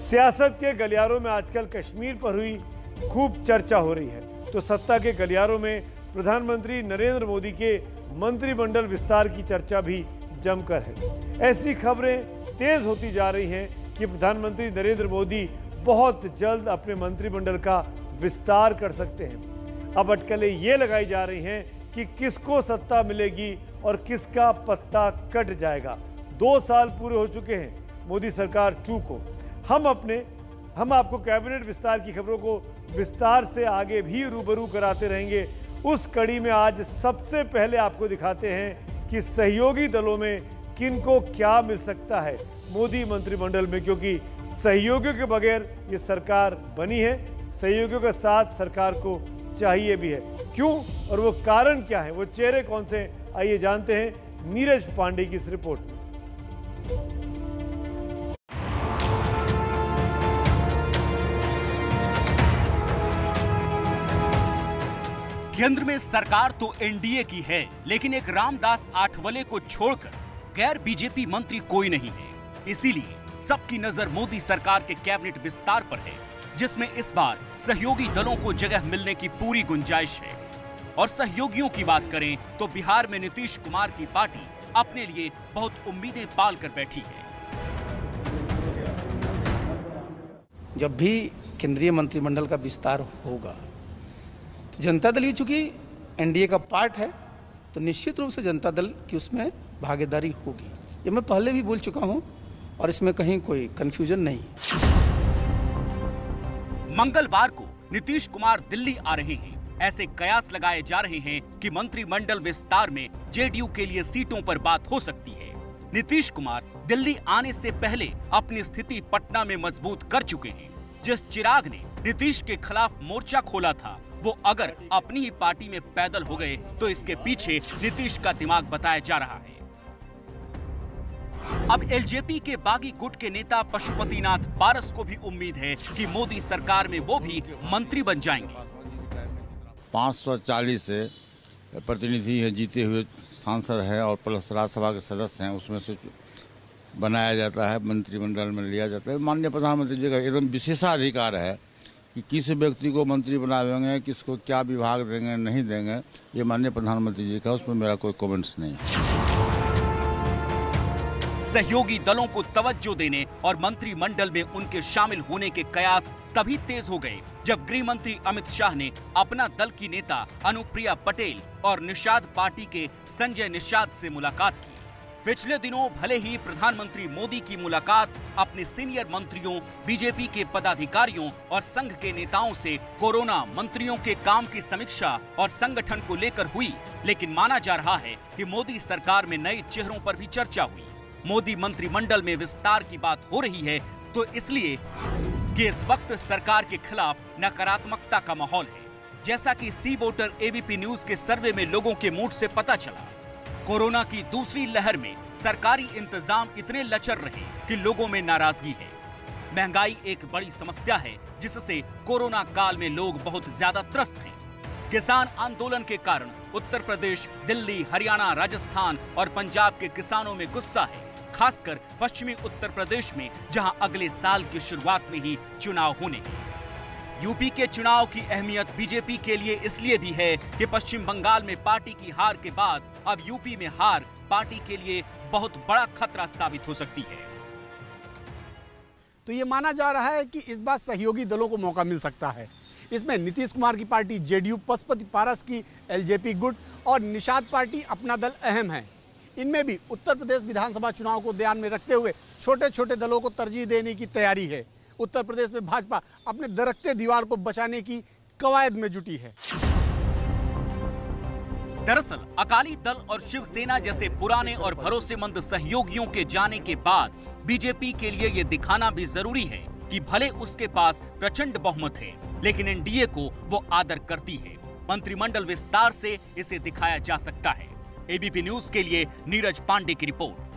सियासत के गलियारों में आजकल कश्मीर पर हुई खूब चर्चा हो रही है। तो सत्ता के गलियारों में प्रधानमंत्री नरेंद्र मोदी के मंत्रिमंडल विस्तार की चर्चा भी जमकर है। ऐसी खबरें तेज होती जा रही हैं कि प्रधानमंत्री नरेंद्र मोदी बहुत जल्द अपने मंत्रिमंडल का विस्तार कर सकते हैं। अब अटकलें ये लगाई जा रही हैं कि किसको सत्ता मिलेगी और किसका पत्ता कट जाएगा। दो साल पूरे हो चुके हैं मोदी सरकार टू को। हम अपने, हम आपको कैबिनेट विस्तार की खबरों को विस्तार से आगे भी रूबरू कराते रहेंगे। उस कड़ी में आज सबसे पहले आपको दिखाते हैं कि सहयोगी दलों में किनको क्या मिल सकता है मोदी मंत्रिमंडल में, क्योंकि सहयोगियों के बगैर ये सरकार बनी है। सहयोगियों के साथ सरकार को चाहिए भी है। क्यों? और वो कारण क्या है? वो चेहरे कौन से आइए जानते हैं नीरज पांडे की इस रिपोर्ट में। केंद्र में सरकार तो एनडीए की है, लेकिन एक रामदास आठवले को छोड़कर गैर बीजेपी मंत्री कोई नहीं है। इसीलिए सबकी नज़र मोदी सरकार के कैबिनेट विस्तार पर है, जिसमें इस बार सहयोगी दलों को जगह मिलने की पूरी गुंजाइश है। और सहयोगियों की बात करें तो बिहार में नीतीश कुमार की पार्टी अपने लिए बहुत उम्मीदें पाल कर बैठी है। जब भी केंद्रीय मंत्रिमंडल का विस्तार होगा जनता दल, ये चूँकि एनडीए का पार्ट है तो निश्चित रूप से जनता दल की उसमें भागीदारी होगी। ये मैं पहले भी बोल चुका हूँ, और इसमें कहीं कोई कंफ्यूजन नहीं मंगलवार को नीतीश कुमार दिल्ली आ रहे हैं। ऐसे कयास लगाए जा रहे हैं कि मंत्रिमंडल विस्तार में जेडीयू के लिए सीटों पर बात हो सकती है। नीतीश कुमार दिल्ली आने से पहले अपनी स्थिति पटना में मज़बूत कर चुके हैं। जिस चिराग ने नीतीश के खिलाफ मोर्चा खोला था वो अगर अपनी ही पार्टी में पैदल हो गए तो इसके पीछे नीतीश का दिमाग बताया जा रहा है। अब एलजेपी के बागी गुट के नेता पशुपतिनाथ पारस को भी उम्मीद है कि मोदी सरकार में वो भी मंत्री बन जाएँगे। 540 से प्रतिनिधि है, जीते हुए सांसद है और प्लस राज्यसभा के सदस्य हैं, उसमें से बनाया जाता है, मंत्रिमंडल में लिया जाता है। माननीय प्रधानमंत्री जी का एकदम विशेषाधिकार है कि किस व्यक्ति को मंत्री बनावेंगे, किसको क्या विभाग देंगे, नहीं देंगे, ये माननीय प्रधानमंत्री जी का, उसमें मेरा कोई कमेंट्स नहीं सहयोगी दलों को तवज्जो देने और मंत्रिमंडल में उनके शामिल होने के कयास तभी तेज हो गए, जब गृह मंत्री अमित शाह ने अपना दल की नेता अनुप्रिया पटेल और निषाद पार्टी के संजय निषाद से मुलाकात की। पिछले दिनों भले ही प्रधानमंत्री मोदी की मुलाकात अपने सीनियर मंत्रियों, बीजेपी के पदाधिकारियों और संघ के नेताओं से कोरोना मंत्रियों के काम की समीक्षा और संगठन को लेकर हुई, लेकिन माना जा रहा है कि मोदी सरकार में नए चेहरों पर भी चर्चा हुई। मोदी मंत्रिमंडल में विस्तार की बात हो रही है तो इसलिए कि इस वक्त सरकार के खिलाफ नकारात्मकता का माहौल है। जैसा कि सी वोटर एबीपी न्यूज़ के सर्वे में लोगों के मूड से पता चला कोरोना की दूसरी लहर में सरकारी इंतज़ाम इतने लचर रहे कि लोगों में नाराज़गी है। महँगाई एक बड़ी समस्या है, जिससे कोरोना काल में लोग बहुत ज़्यादा त्रस्त हैं। किसान आंदोलन के कारण उत्तर प्रदेश, दिल्ली, हरियाणा, राजस्थान और पंजाब के किसानों में गुस्सा है, खासकर पश्चिमी उत्तर प्रदेश में, जहाँ अगले साल की शुरुआत में ही चुनाव होने हैं। यूपी के चुनाव की अहमियत बीजेपी के लिए इसलिए भी है कि पश्चिम बंगाल में पार्टी की हार के बाद अब यूपी में हार पार्टी के लिए बहुत बड़ा खतरा साबित हो सकती है। तो ये माना जा रहा है कि इस बार सहयोगी दलों को मौका मिल सकता है। इसमें नीतीश कुमार की पार्टी जेडीयू, पशुपति पारस की एलजेपी गुट और निषाद पार्टी अपना दल अहम है। इनमें भी उत्तर प्रदेश विधानसभा चुनाव को ध्यान में रखते हुए छोटे छोटे दलों को तरजीह देने की तैयारी है। उत्तर प्रदेश में भाजपा अपने दरकते दीवार को बचाने की कवायद में जुटी है। दरअसल, अकाली दल और शिवसेना जैसे पुराने और भरोसेमंद सहयोगियों के जाने के बाद बीजेपी के लिए ये दिखाना भी ज़रूरी है कि भले उसके पास प्रचंड बहुमत है, लेकिन एनडीए को वो आदर करती है। मंत्रिमंडल विस्तार से इसे दिखाया जा सकता है। एबीपी न्यूज़ के लिए नीरज पांडे की रिपोर्ट।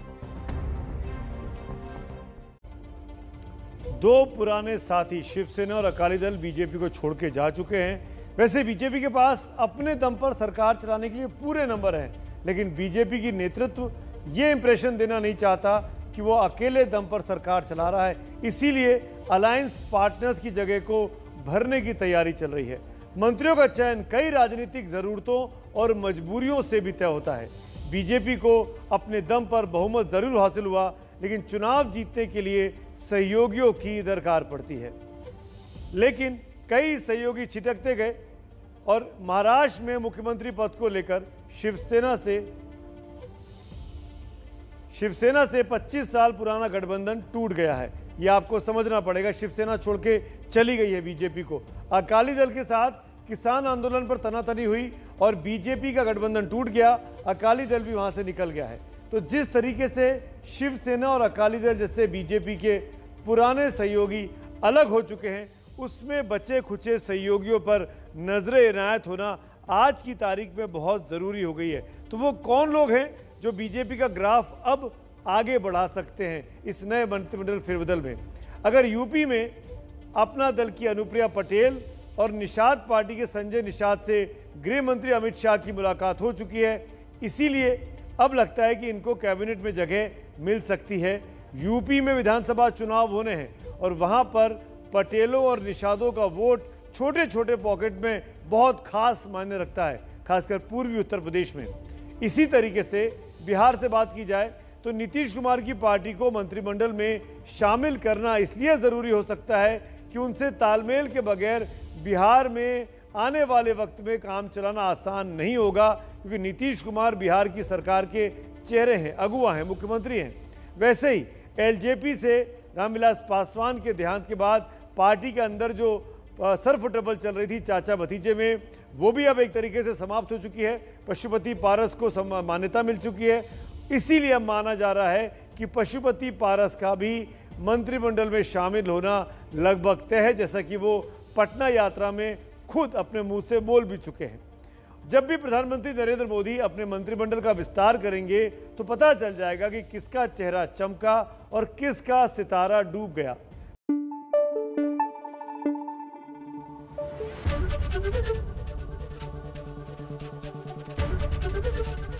दो पुराने साथी शिवसेना और अकाली दल बीजेपी को छोड़ के जा चुके हैं। वैसे बीजेपी के पास अपने दम पर सरकार चलाने के लिए पूरे नंबर हैं, लेकिन बीजेपी की नेतृत्व ये इंप्रेशन देना नहीं चाहता कि वो अकेले दम पर सरकार चला रहा है। इसीलिए अलायंस पार्टनर्स की जगह को भरने की तैयारी चल रही है। मंत्रियों का चयन कई राजनीतिक जरूरतों और मजबूरियों से भी तय होता है। बीजेपी को अपने दम पर बहुमत ज़रूर हासिल हुआ लेकिन चुनाव जीतने के लिए सहयोगियों की दरकार पड़ती है। लेकिन कई सहयोगी छिटकते गए और महाराष्ट्र में मुख्यमंत्री पद को लेकर शिवसेना से शिवसेना से 25 साल पुराना गठबंधन टूट गया है। यह आपको समझना पड़ेगा, शिवसेना छोड़ के चली गई है बीजेपी को। अकाली दल के साथ किसान आंदोलन पर तनातनी हुई और बीजेपी का गठबंधन टूट गया, अकाली दल भी वहाँ से निकल गया है। तो जिस तरीके से शिवसेना और अकाली दल जैसे बीजेपी के पुराने सहयोगी अलग हो चुके हैं, उसमें बचे खुचे सहयोगियों पर नज़र इनायत होना आज की तारीख में बहुत ज़रूरी हो गई है। तो वो कौन लोग हैं जो बीजेपी का ग्राफ अब आगे बढ़ा सकते हैं इस नए मंत्रिमंडल फेरबदल में? अगर यूपी में अपना दल की अनुप्रिया पटेल और निषाद पार्टी के संजय निषाद से गृह मंत्री अमित शाह की मुलाकात हो चुकी है, इसीलिए अब लगता है कि इनको कैबिनेट में जगह मिल सकती है। यूपी में विधानसभा चुनाव होने हैं और वहाँ पर पटेलों और निषादों का वोट छोटे छोटे पॉकेट में बहुत खास मायने रखता है, खासकर पूर्वी उत्तर प्रदेश में। इसी तरीके से बिहार से बात की जाए तो नीतीश कुमार की पार्टी को मंत्रिमंडल में शामिल करना इसलिए ज़रूरी हो सकता है कि उनसे तालमेल के बगैर बिहार में आने वाले वक्त में काम चलाना आसान नहीं होगा, क्योंकि नीतीश कुमार बिहार की सरकार के चेहरे हैं अगुआ हैं, मुख्यमंत्री हैं। वैसे ही, एलजेपी से रामविलास पासवान के देहांत के बाद पार्टी के अंदर जो सरफ ट्रबल चल रही थी चाचा भतीजे में, वो भी अब एक तरीके से समाप्त हो चुकी है। पशुपति पारस को मान्यता मिल चुकी है। इसीलिए अब माना जा रहा है कि पशुपति पारस का भी मंत्रिमंडल में शामिल होना लगभग तय है, जैसा कि वो पटना यात्रा में खुद अपने मुँह से बोल भी चुके हैं। जब भी प्रधानमंत्री नरेंद्र मोदी अपने मंत्रिमंडल का विस्तार करेंगे तो पता चल जाएगा कि किसका चेहरा चमका और किसका सितारा डूब गया।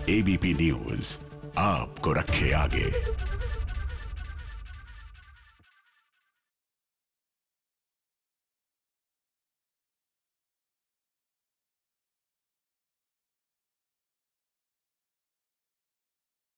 एबीपी न्यूज़ आपको रखे आगे।